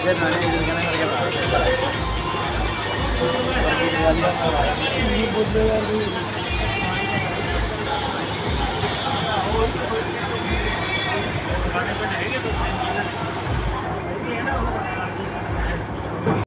बोलते बोल रहे हैं